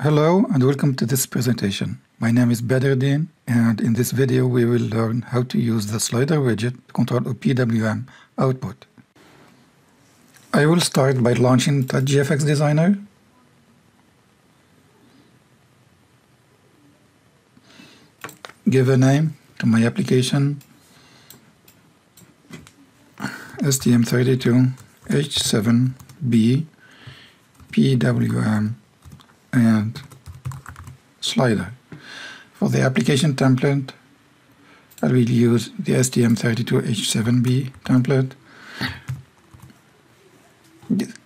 Hello and welcome to this presentation. My name is Badreddin and in this video we will learn how to use the slider widget to control a PWM output. I will start by launching TouchGFX Designer. Give a name to my application STM32H7B PWM and slider. For the application template, I will use the STM32H7B template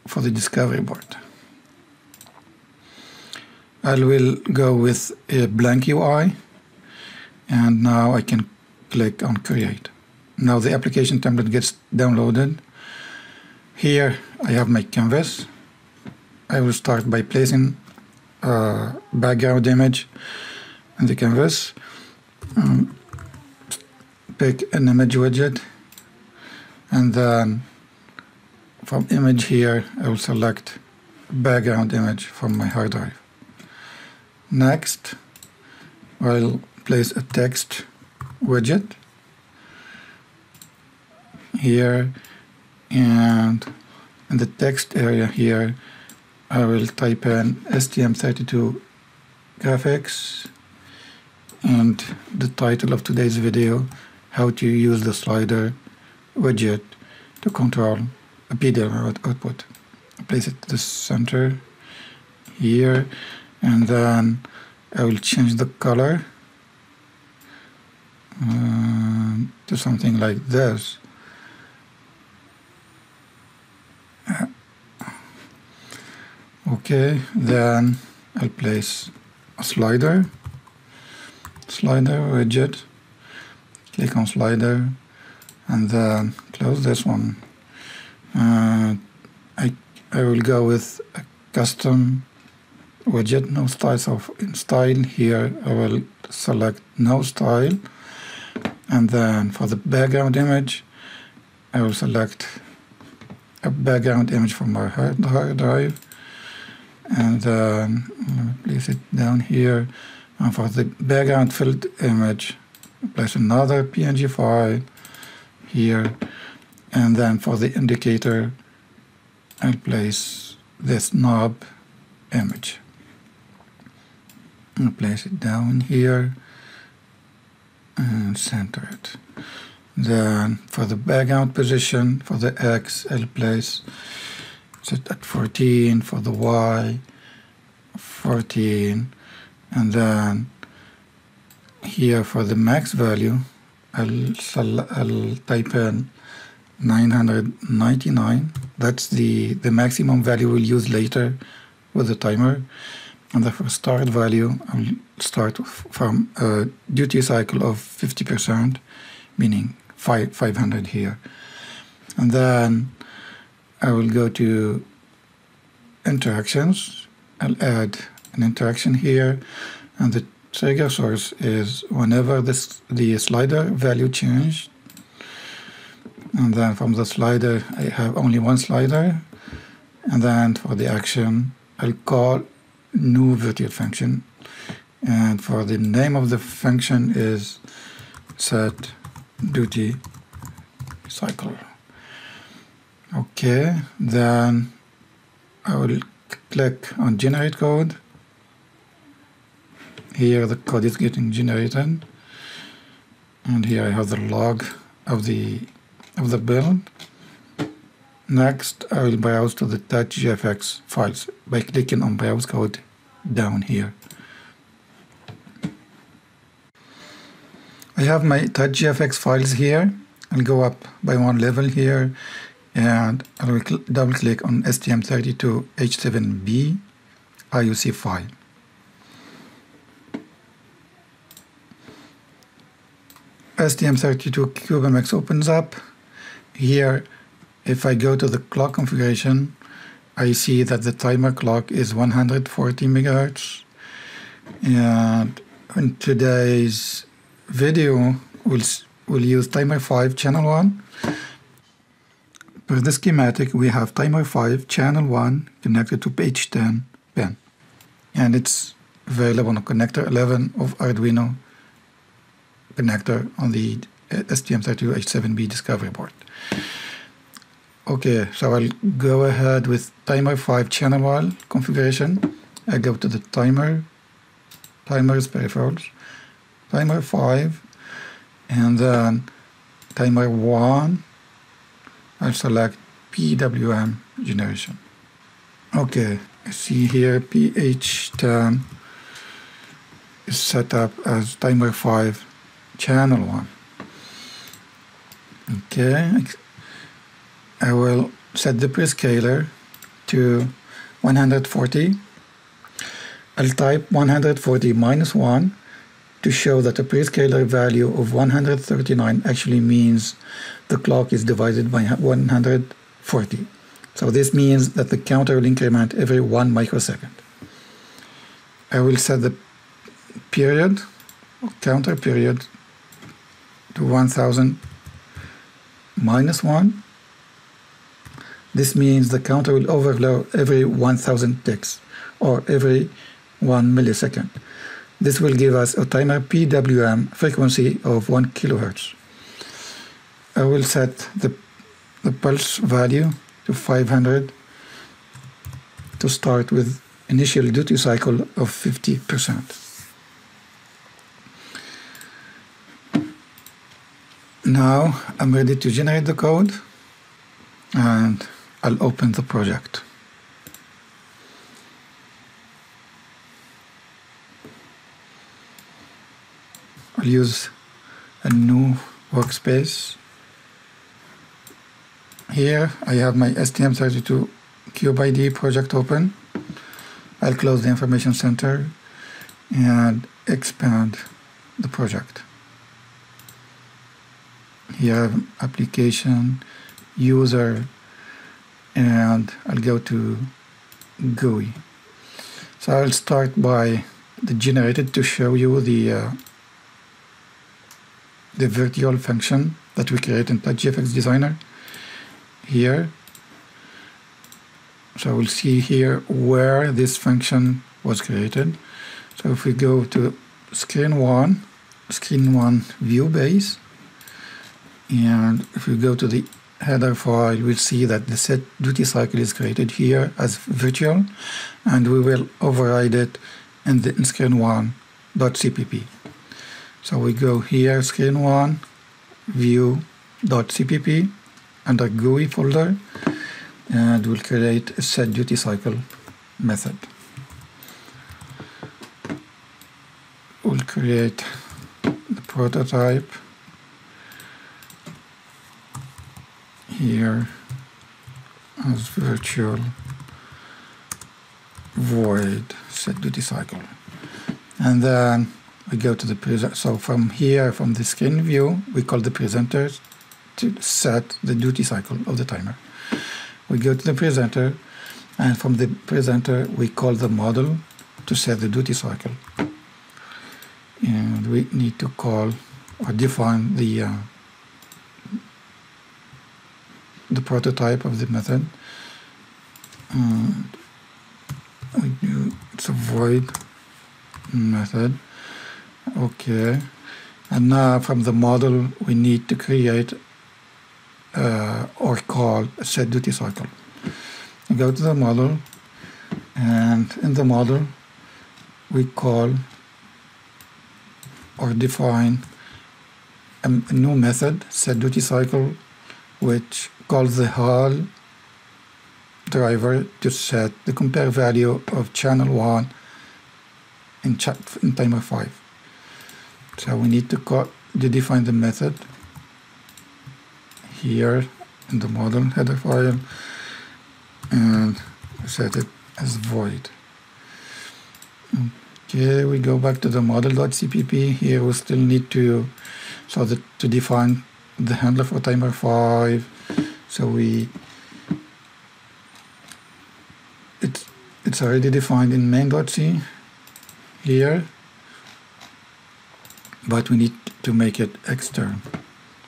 for the discovery board. I will go with a blank UI and now I can click on create. Now the application template gets downloaded. Here I have my canvas. I will start by placing uh, background image in the canvas. Um, pick an image widget and then from image here I will select background image from my hard drive. Next I'll place a text widget here and in the text area here I will type in STM32 graphics and the title of today's video how to use the slider widget to control a PWM output. Place it to the center here and then I will change the color uh, to something like this okay then I'll place a slider. Slider widget. Click on slider and then close this one. Uh, I, I will go with a custom widget no styles of in style. Here I will select no style. And then for the background image I will select a background image from my hard drive. And um, place it down here. And for the background filled image place another PNG file here. And then for the indicator I'll place this knob image. I'll place it down here and center it then for the background position for the X I'll place set at 14 for the Y 14 and then here for the max value I'll, I'll type in 999 that's the the maximum value we'll use later with the timer. And the start value I'll start from a duty cycle of 50% meaning 5, 500 here. And then I will go to interactions. I'll add an interaction here. And the trigger source is whenever this the slider value changed. And then from the slider I have only one slider. And then for the action I'll call new virtual function. And for the name of the function is set duty cycle. Okay then I will click on generate code. Here the code is getting generated. And here I have the log of the of the build next I will browse to the touchgfx files by clicking on browse code down here I have my touchgfx files here I'll go up by one level here and I will double click on STM32H7B IOC file. STM32 CubeMX opens up. Here, if I go to the clock configuration, I see that the timer clock is 140 megahertz. And in today's video, we'll, we'll use timer 5 channel 1 For the schematic, we have timer 5, channel 1, connected to PH10 pin. And it's available on connector 11 of Arduino connector on the uh, STM32H7B discovery board. Okay, so I'll go ahead with timer 5 channel 1 configuration. I go to the timer, timers peripherals, timer 5, and then timer 1 I'll select PWM generation. Okay, see here PH10 is set up as timer 5 channel 1. Okay, I will set the prescaler to 140. I'll type 140 minus 1 to show that the prescaler value of 139 actually means the clock is divided by 140. So this means that the counter will increment every one microsecond. I will set the period, counter period, to 1000 minus 1. This means the counter will overflow every 1000 ticks or every 1 millisecond. This will give us a timer PWM frequency of 1 kilohertz. I will set the, the pulse value to 500 to start with initial duty cycle of 50%. Now I'm ready to generate the code and I'll open the project. I'll use a new workspace. Here I have my STM32 CubeIDE project open. I'll close the information center and expand the project. Here application, user, and I'll go to GUI. So I'll start by the generated to show you the uh, the virtual function that we create in TouchGFX Designer here. So we'll see here where this function was created. So if we go to screen one, screen one view base, and if we go to the header file, we'll see that the set duty cycle is created here as virtual, and we will override it in the in screen one .cpp. So we go here, screen one, view.cpp under GUI folder, and we'll create a set duty cycle method. We'll create the prototype here as virtual void set duty cycle. And then we go to the present. So from here, from the screen view, we call the presenter to set the duty cycle of the timer. We go to the presenter, and from the presenter, we call the model to set the duty cycle. And we need to call or define the uh, the prototype of the method. We do it's a void method Okay. And now from the model, we need to create uh, or call a set duty cycle. Go to the model, and in the model, we call or define a, a new method, set duty cycle, which calls the HAL driver to set the compare value of channel 1 in, in timer 5. So we need to, to define the method here in the model header file and set it as void. Okay, we go back to the model.cpp. Here we still need to so that to define the handler for timer 5. So we it's it's already defined in main.c here but we need to make it external.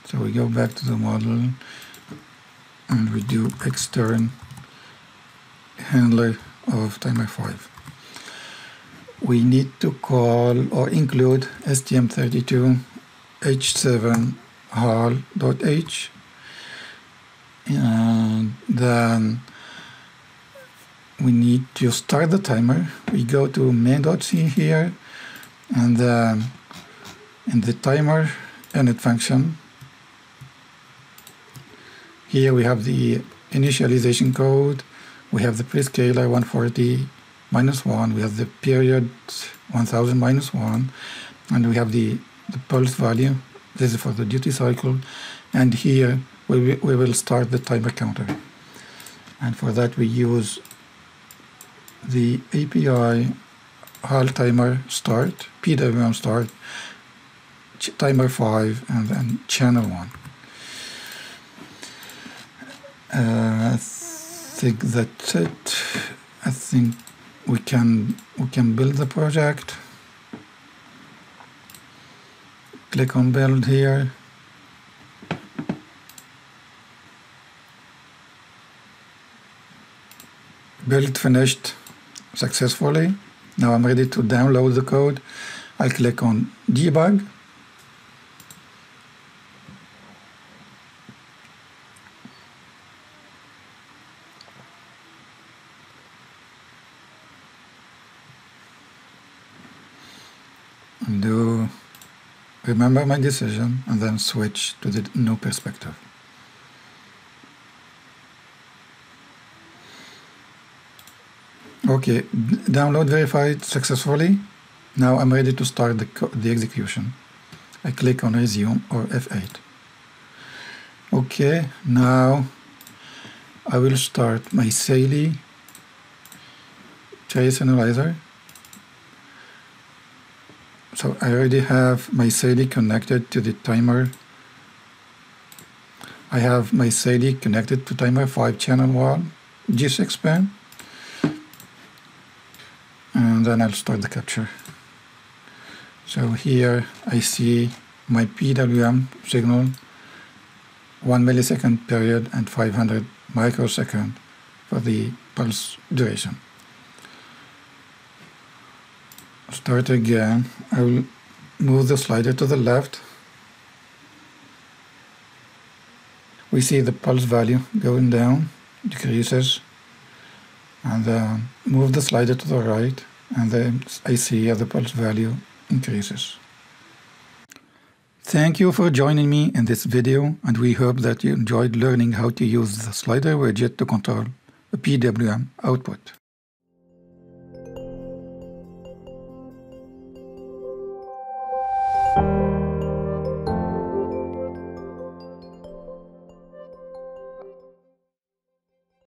So we go back to the model and we do extern handler of timer 5 we need to call or include stm32 h7 hal.h and then we need to start the timer we go to main.c here and then in the timer init function. Here we have the initialization code. We have the prescaler 140 minus 1 we have the period 1000 minus 1 and we have the the pulse value. This is for the duty cycle. And here we, we will start the timer counter. And for that we use the API HAL timer start, PWM start, timer 5 and then channel 1 uh, I think that's it. I think we can we can build the project. Click on build here. Build finished successfully. Now I'm ready to download the code. I'll click on debug do remember my decision and then switch to the new perspective. Okay, download verified successfully. Now I'm ready to start the, the execution. I click on resume or F8. Okay, now I will start my Saleae trace analyzer so I already have my Saleae connected to the timer. I have my Saleae connected to timer 5 channel 1 G6 pin. And then I'll start the capture. So here I see my PWM signal 1 millisecond period and 500 microsecond for the pulse duration start again. I will move the slider to the left. We see the pulse value going down, decreases, and uh, move the slider to the right, and then I see the pulse value increases. Thank you for joining me in this video, and we hope that you enjoyed learning how to use the slider widget to control a PWM output.